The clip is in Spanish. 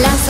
Las